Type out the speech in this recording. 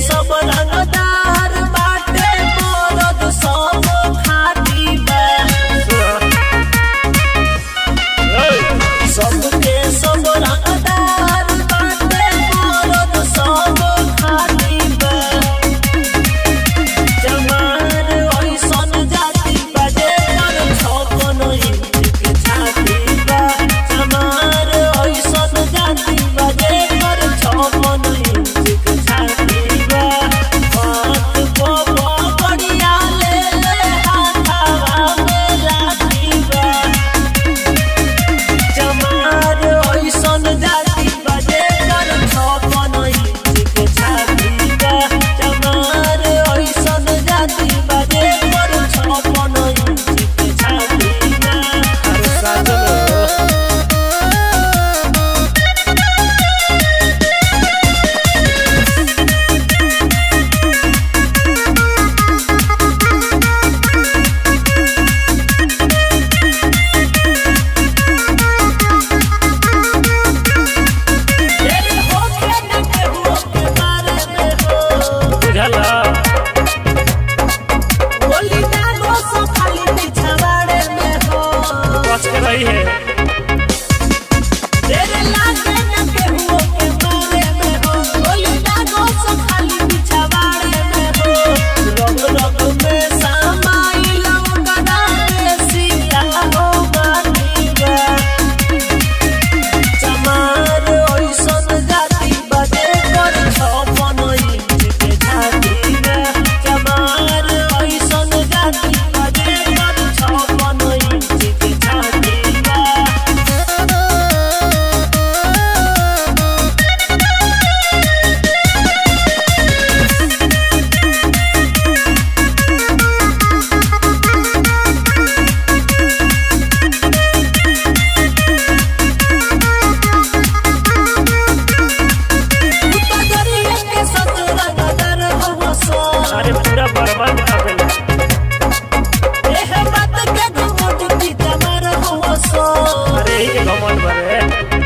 So náà. है